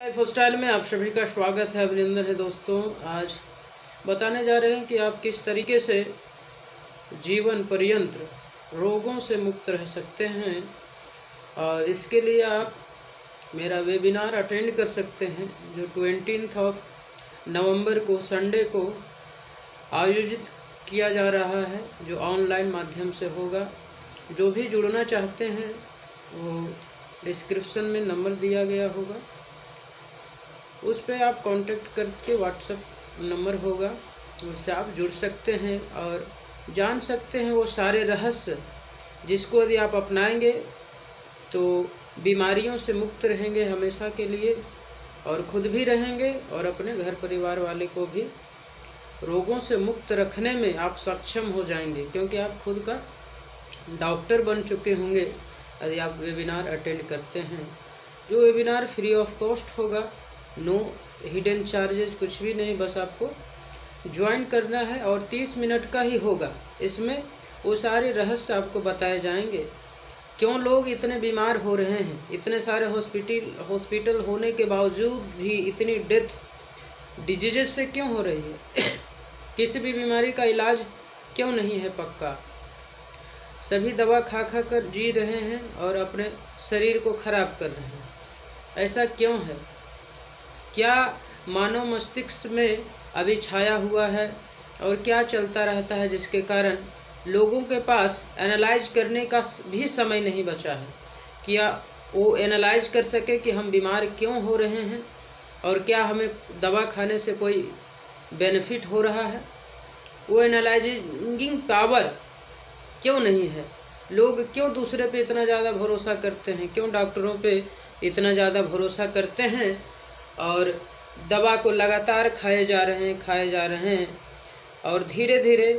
Life style में आप सभी का स्वागत है, अभिनंदन है दोस्तों। आज बताने जा रहे हैं कि आप किस तरीके से जीवन पर्यंत रोगों से मुक्त रह सकते हैं। और इसके लिए आप मेरा वेबिनार अटेंड कर सकते हैं, जो ट्वेंटीन ऑफ़ नवंबर को संडे को आयोजित किया जा रहा है, जो ऑनलाइन माध्यम से होगा। जो भी जुड़ना चाहते हैं, वो डिस्क्रिप्शन में नंबर दिया गया होगा। उस पर आप कांटेक्ट करके व्हाट्सएप नंबर होगा, उससे आप जुड़ सकते हैं और जान सकते हैं वो सारे रहस्य जिसको यदि आप अपनाएँगे तो बीमारियों से मुक्त रहेंगे हमेशा के लिए और खुद भी रहेंगे और अपने घर परिवार वाले को भी। रोगों से मुक्त रखने में आप सक्षम हो जाएँगे क्योंकि आप खुद का डॉक्टर बन चुके होंगे। यदि आप वेबिनार अटेंड करते हैं, जो वेबिनार फ्री ऑफ़ कॉस्ट होगा नो हिडन चार्जेज कुछ भी नहीं, बस आपको ज्वाइन करना है और तीस मिनट का ही होगा। इसमें वो सारे रहस्य आपको बताए जाएँगे। क्यों लोग इतने बीमार हो रहे हैं? इतने सारे हॉस्पिटल हॉस्पिटल होने के बावजूद भी इतनी डेथ डिजीजेस से क्यों हो रही है? किसी भी बीमारी का इलाज क्यों नहीं है पक्का? सभी दवा खा खा कर जी रहे हैं और अपने शरीर को खराब कर रहे हैं। ऐसा क्यों है? क्या मानव मस्तिष्क में अभी छाया हुआ है और क्या चलता रहता है जिसके कारण लोगों के पास एनालाइज करने का भी समय नहीं बचा है? क्या वो एनालाइज कर सके कि हम बीमार क्यों हो रहे हैं और क्या हमें दवा खाने से कोई बेनिफिट हो रहा है? वो एनालाइजिंग पावर क्यों नहीं है? लोग क्यों दूसरे पे इतना ज़्यादा भरोसा करते हैं? क्यों डॉक्टरों पे इतना ज़्यादा भरोसा करते हैं? और दवा को लगातार खाए जा रहे हैं, खाए जा रहे हैं और धीरे धीरे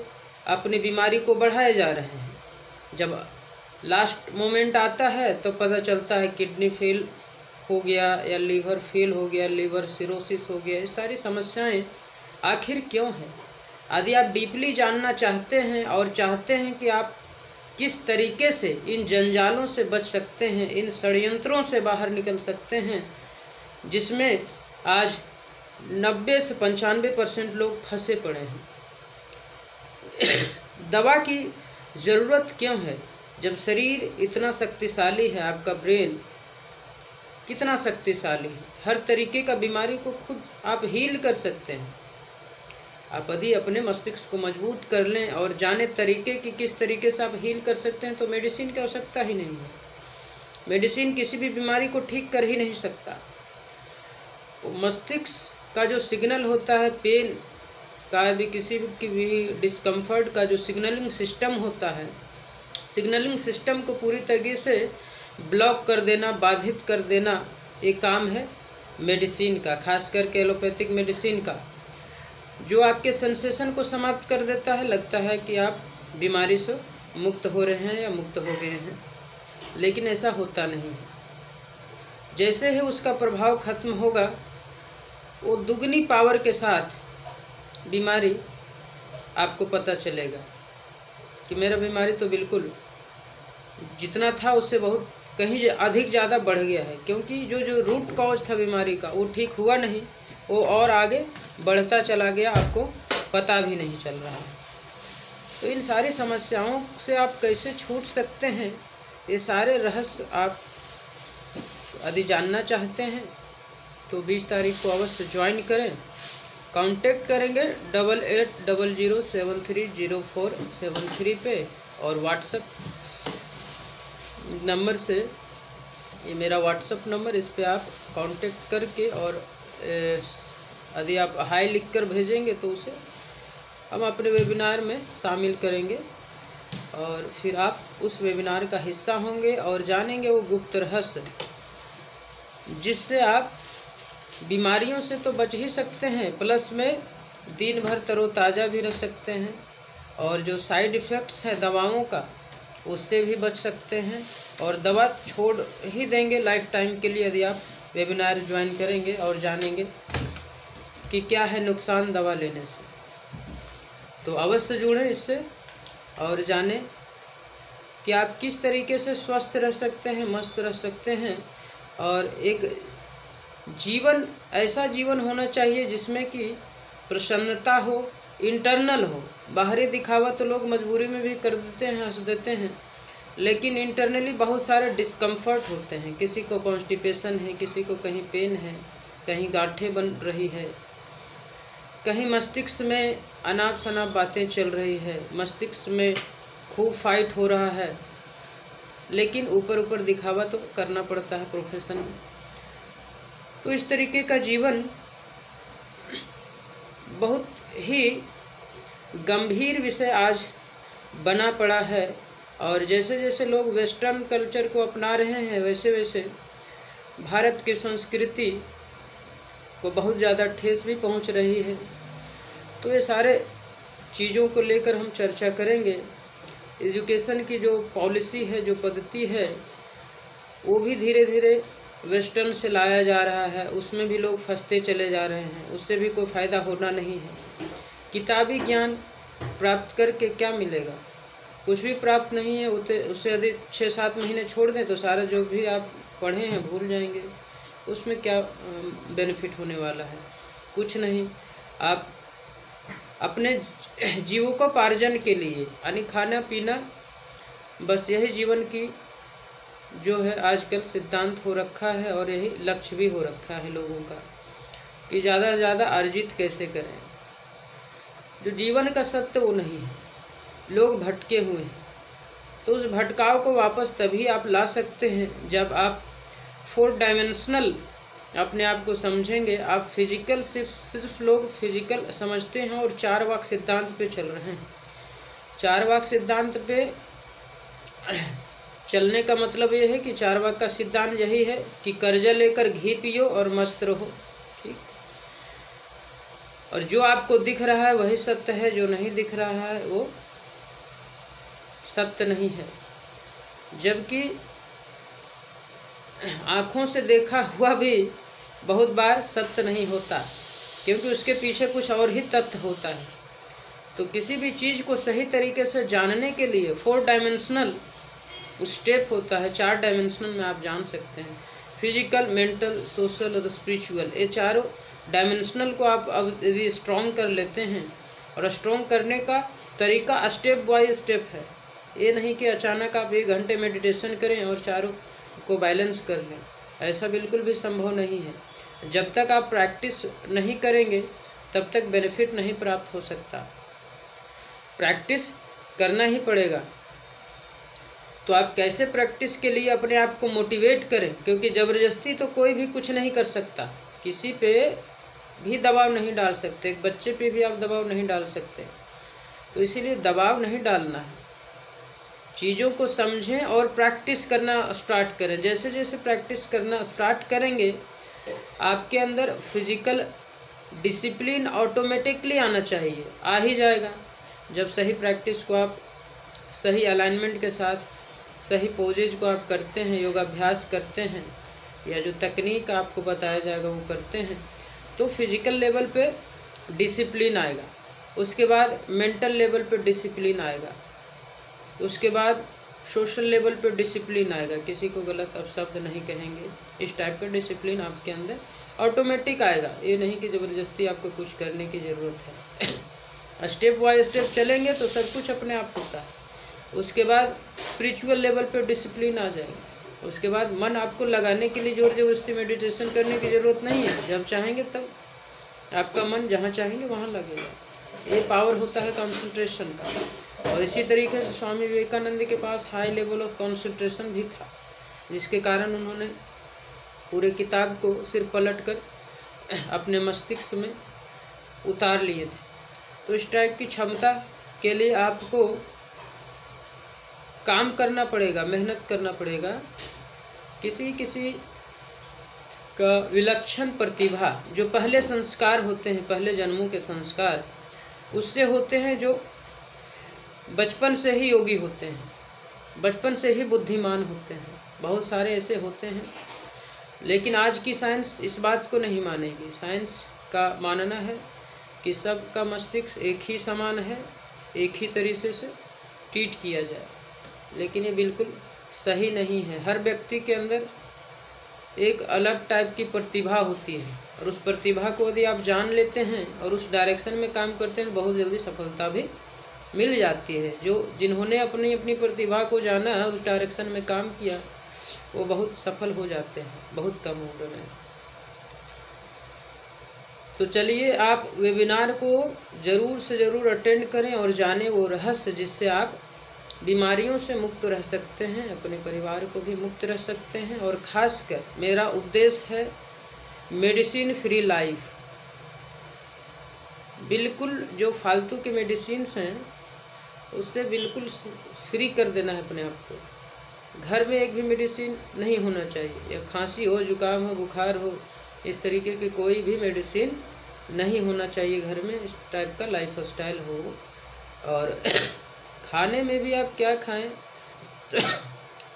अपनी बीमारी को बढ़ाए जा रहे हैं। जब लास्ट मोमेंट आता है तो पता चलता है किडनी फेल हो गया या लीवर फेल हो गया लीवर सिरोसिस हो गया, इस सारी समस्याएँ आखिर क्यों हैं? यदि आप डीपली जानना चाहते हैं और चाहते हैं कि आप किस तरीके से इन जंजालों से बच सकते हैं, इन षडयंत्रों से बाहर निकल सकते हैं जिसमें आज नब्बे से पंचानवे परसेंट लोग फंसे पड़े हैं। दवा की ज़रूरत क्यों है? जब शरीर इतना शक्तिशाली है, आपका ब्रेन कितना शक्तिशाली है? हर तरीके का बीमारी को खुद आप हील कर सकते हैं। आप यदि अपने मस्तिष्क को मज़बूत कर लें और जाने तरीके की किस तरीके से आप हील कर सकते हैं तो मेडिसिन की आवश्यकता ही नहीं है। मेडिसिन किसी भी बीमारी को ठीक कर ही नहीं सकता। मस्तिष्क का जो सिग्नल होता है पेन का भी किसी की भी डिस्कम्फर्ट का जो सिग्नलिंग सिस्टम होता है सिग्नलिंग सिस्टम को पूरी तरीके से ब्लॉक कर देना, बाधित कर देना एक काम है मेडिसिन का, खास करके एलोपैथिक मेडिसिन का। जो आपके सेंसेशन को समाप्त कर देता है, लगता है कि आप बीमारी से मुक्त हो रहे हैं या मुक्त हो गए हैं, लेकिन ऐसा होता नहीं जैसे ही उसका प्रभाव खत्म होगा वो दुगनी पावर के साथ बीमारी आपको पता चलेगा कि मेरा बीमारी तो बिल्कुल जितना था उससे बहुत कहीं अधिक ज़्यादा बढ़ गया है। क्योंकि जो जो रूट कॉज था बीमारी का, वो ठीक हुआ नहीं, वो और आगे बढ़ता चला गया, आपको पता भी नहीं चल रहा है। तो इन सारी समस्याओं से आप कैसे छूट सकते हैं, ये सारे रहस्य आप यदि जानना चाहते हैं। तो 20 तारीख को अवश्य ज्वाइन करें। कांटेक्ट करेंगे double eight double zero seven three zero four seven three पे और व्हाट्सएप नंबर से, ये मेरा व्हाट्सएप नंबर इस पर आप कांटेक्ट करके और यदि आप हाई लिख कर भेजेंगे तो उसे हम अपने वेबिनार में शामिल करेंगे और फिर आप उस वेबिनार का हिस्सा होंगे और जानेंगे वो गुप्त रहस्य, जिससे आप बीमारियों से तो बच ही सकते हैं, प्लस में दिन भर तरोताज़ा भी रह सकते हैं, और जो साइड इफ़ेक्ट्स हैं दवाओं का, उससे भी बच सकते हैं, और दवा छोड़ ही देंगे लाइफ टाइम के लिए यदि आप वेबिनार ज्वाइन करेंगे और जानेंगे कि क्या है नुकसान दवा लेने से। तो अवश्य जुड़ें इससे और जानें कि आप किस तरीके से स्वस्थ रह सकते हैं, मस्त रह सकते हैं, और एक जीवन, ऐसा जीवन होना चाहिए जिसमें कि प्रसन्नता हो इंटरनल हो। बाहरी दिखावा तो लोग मजबूरी में भी कर देते हैं, हंस देते हैं, लेकिन इंटरनली बहुत सारे डिस्कम्फर्ट होते हैं। किसी को कॉन्स्टिपेशन है, किसी को कहीं पेन है, कहीं गांठें बन रही है, कहीं मस्तिष्क में अनाप शनाप बातें चल रही है, मस्तिष्क में खूब फाइट हो रहा है, लेकिन ऊपर ऊपर दिखावा तो करना पड़ता है प्रोफेशन में तो इस तरीके का जीवन बहुत ही गंभीर विषय आज बना पड़ा है। और जैसे जैसे लोग वेस्टर्न कल्चर को अपना रहे हैं, वैसे वैसे भारत की संस्कृति को बहुत ज़्यादा ठेस भी पहुँच रही है। तो ये सारे चीज़ों को लेकर हम चर्चा करेंगे। एजुकेशन की जो पॉलिसी है, जो पद्धति है, वो भी धीरे धीरे वेस्टर्न से लाया जा रहा है, उसमें भी लोग फंसते चले जा रहे हैं, उससे भी कोई फ़ायदा होना नहीं है। किताबी ज्ञान प्राप्त करके क्या मिलेगा? कुछ भी प्राप्त नहीं है उसे उससे यदि छः सात महीने छोड़ दें तो सारा जो भी आप पढ़े हैं, भूल जाएँगे। उसमें क्या बेनिफिट होने वाला है? कुछ नहीं। आप अपने जीवकोपार्जन के लिए, यानी खाना पीना बस यही जीवन की जो है आजकल सिद्धांत हो रखा है और यही लक्ष्य भी हो रखा है लोगों का, कि ज़्यादा से ज़्यादा अर्जित कैसे करें। जो जीवन का सत्य वो नहीं है, लोग भटके हुए हैं। तो उस भटकाव को वापस तभी आप ला सकते हैं जब आप फोर डायमेंशनल अपने आप को समझेंगे। आप फ़िज़िकल सिर्फ़ सिर्फ़ लोग फ़िज़िकल समझते हैं और चार वाक सिद्धांत पे चल रहे हैं। चार वाक सिद्धांत पे चलने का मतलब ये है कि चार वाक का सिद्धांत यही है कि कर्जा लेकर घी पियो और मस्त रहो, ठीक? और जो आपको दिख रहा है वही सत्य है, जो नहीं दिख रहा है वो सत्य नहीं है। जबकि आँखों से देखा हुआ भी बहुत बार सत्य नहीं होता, क्योंकि उसके पीछे कुछ और ही तथ्य होता है। तो किसी भी चीज़ को सही तरीके से जानने के लिए फोर डायमेंशनल स्टेप होता है, चार डायमेंशनल में आप जान सकते हैं। फ़िज़िकल मेंटल सोशल और स्पिरिचुअल ये चारों डायमेंशनल को आप अब यदि स्ट्रॉन्ग कर लेते हैं, और स्ट्रॉन्ग करने का तरीका स्टेप बाय स्टेप है। ये नहीं कि अचानक आप एक घंटे मेडिटेशन करें और चारों को बैलेंस कर लें, ऐसा बिल्कुल भी संभव नहीं है। जब तक आप प्रैक्टिस नहीं करेंगे, तब तक बेनिफिट नहीं प्राप्त हो सकता। प्रैक्टिस करना ही पड़ेगा। तो आप कैसे प्रैक्टिस के लिए अपने आप को मोटिवेट करें? क्योंकि ज़बरदस्ती तो कोई भी कुछ नहीं कर सकता। किसी पे भी दबाव नहीं डाल सकते। एक बच्चे पे भी आप दबाव नहीं डाल सकते। तो इसीलिए दबाव नहीं डालना है। चीज़ों को समझें और प्रैक्टिस करना स्टार्ट करें। जैसे जैसे प्रैक्टिस करना स्टार्ट करेंगे, आपके अंदर फ़िज़िकल डिसिप्लिन ऑटोमेटिकली आना चाहिए। आ ही जाएगा। जब सही प्रैक्टिस को आप सही अलाइनमेंट के साथ सही पोजेज को आप करते हैं, योगाभ्यास करते हैं, या जो तकनीक आपको बताया जाएगा वो करते हैं तो फ़िज़िकल लेवल पे डिसिप्लिन आएगा। उसके बाद मेंटल लेवल पे डिसिप्लिन आएगा। उसके बाद सोशल लेवल पे डिसिप्लिन आएगा। किसी को गलत अब शब्द नहीं कहेंगे। इस टाइप का डिसिप्लिन आपके अंदर ऑटोमेटिक आएगा। ये नहीं कि ज़बरदस्ती आपको कुछ करने की ज़रूरत है। स्टेप बाय स्टेप चलेंगे तो सब कुछ अपने आप होता है। उसके बाद स्पिरिचुअल लेवल पे डिसिप्लिन आ जाएगा उसके बाद मन आपको लगाने के लिए ज़ोर ज़बरदस्ती मेडिटेशन करने की ज़रूरत नहीं है। जब चाहेंगे तब। आपका मन जहाँ चाहेंगे वहाँ लगेगा। ये पावर होता है कंसंट्रेशन का। और इसी तरीके से स्वामी विवेकानंद के पास हाई लेवल ऑफ़ कंसंट्रेशन भी था, जिसके कारण उन्होंने पूरे किताब को सिर पलट कर अपने मस्तिष्क में उतार लिए थे। तो इस टाइप की क्षमता के लिए आपको काम करना पड़ेगा, मेहनत करना पड़ेगा। किसी किसी का विलक्षण प्रतिभा, जो पहले संस्कार होते हैं, पहले जन्मों के संस्कार, उससे होते हैं जो बचपन से ही योगी होते हैं, बचपन से ही बुद्धिमान होते हैं। बहुत सारे ऐसे होते हैं, लेकिन आज की साइंस इस बात को नहीं मानेगी। साइंस का मानना है कि सबका मस्तिष्क एक ही समान है, एक ही तरीके से ट्रीट किया जाए। लेकिन ये बिल्कुल सही नहीं है। हर व्यक्ति के अंदर एक अलग टाइप की प्रतिभा होती है और उस प्रतिभा को यदि आप जान लेते हैं और उस डायरेक्शन में काम करते हैं बहुत जल्दी सफलता भी मिल जाती है। जो, जिन्होंने अपनी अपनी प्रतिभा को जाना है उस डायरेक्शन में काम किया, वो बहुत सफल हो जाते हैं, बहुत कम उम्र में। तो चलिए, आप वेबिनार को ज़रूर से ज़रूर अटेंड करें और जानें वो रहस्य जिससे आप बीमारियों से मुक्त रह सकते हैं, अपने परिवार को भी मुक्त रह सकते हैं और ख़ासकर मेरा उद्देश्य है मेडिसिन फ्री लाइफ। बिल्कुल जो फालतू के मेडिसिन हैं उससे बिल्कुल फ्री कर देना है अपने आप को। घर में एक भी मेडिसिन नहीं होना चाहिए। या खांसी हो, जुकाम हो, बुखार हो, इस तरीके की कोई भी मेडिसिन नहीं होना चाहिए घर में, इस टाइप का लाइफ स्टाइल हो। और खाने में भी आप क्या खाएँ?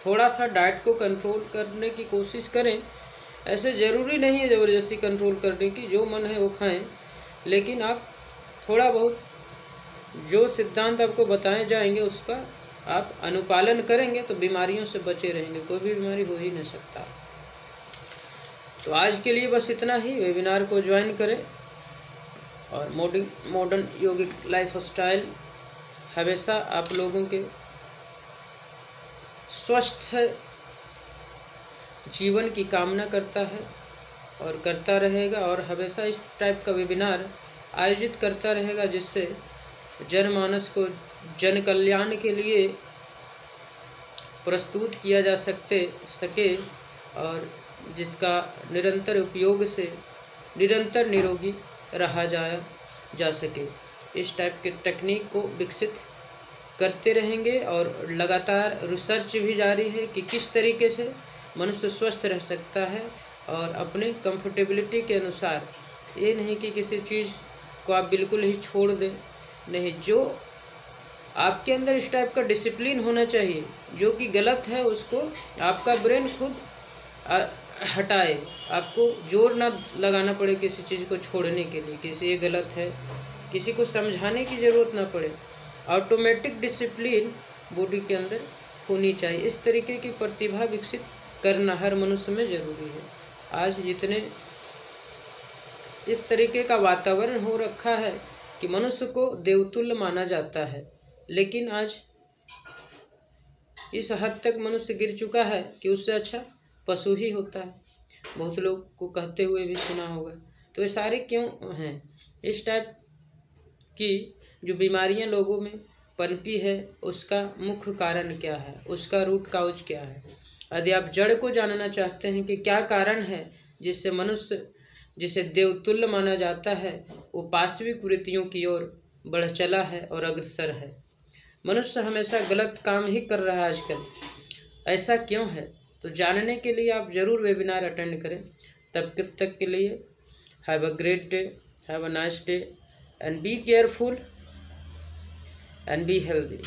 थोड़ा सा डाइट को कंट्रोल करने की कोशिश करें। ऐसे ज़रूरी नहीं है ज़बरदस्ती कंट्रोल करने की, जो मन है वो खाएँ। लेकिन आप थोड़ा बहुत जो सिद्धांत आपको बताए जाएँगे उसका आप अनुपालन करेंगे तो बीमारियों से बचे रहेंगे, कोई भी बीमारी हो ही नहीं सकता। तो आज के लिए बस इतना ही। वेबिनार को ज्वाइन करें और modern modern yogic life style हमेशा आप लोगों के स्वस्थ जीवन की कामना करता है और करता रहेगा और हमेशा इस टाइप का वेबिनार आयोजित करता रहेगा जिससे जनमानस को जन कल्याण के लिए प्रस्तुत किया जा सकते, सके और जिसका निरंतर उपयोग से निरंतर निरोगी रहा जाया जा सके। इस टाइप के टेक्निक को विकसित करते रहेंगे और लगातार रिसर्च भी जारी है कि किस तरीके से मनुष्य स्वस्थ रह सकता है और अपने कंफर्टेबिलिटी के अनुसार। ये नहीं कि किसी चीज़ को आप बिल्कुल ही छोड़ दें। नहीं, जो आपके अंदर इस टाइप का डिसिप्लिन होना चाहिए, जो कि गलत है, उसको आपका ब्रेन खुद हटाए। आपको ज़ोर ना लगाना पड़े किसी चीज़ को छोड़ने के लिए किसी ये गलत है किसी को समझाने की ज़रूरत ना पड़े। ऑटोमेटिक डिसिप्लिन बॉडी के अंदर होनी चाहिए। इस तरीके की प्रतिभा विकसित करना हर मनुष्य में ज़रूरी है। आज जितने इस तरीके का वातावरण हो रखा है कि मनुष्य को देवतुल्य माना जाता है, लेकिन आज इस हद तक मनुष्य गिर चुका है कि उससे अच्छा पशु ही होता है। बहुत लोग को कहते हुए भी सुना होगा। तो ये सारे क्यों हैं? इस टाइप की जो बीमारियाँ लोगों में पनपी है, उसका मुख्य कारण क्या है? उसका रूट काउज क्या है? यदि आप जड़ को जानना चाहते हैं कि क्या कारण है जिससे मनुष्य, जिसे देवतुल्य माना जाता है, वो पाश्विक वृत्तियों की ओर बढ़ चला है और अग्रसर है। मनुष्य हमेशा गलत काम ही कर रहा है आजकल। ऐसा क्यों है? तो जानने के लिए आप ज़रूर वेबिनार अटेंड करें। तब तक के लिए have a great day have a nice day and be careful and be healthy.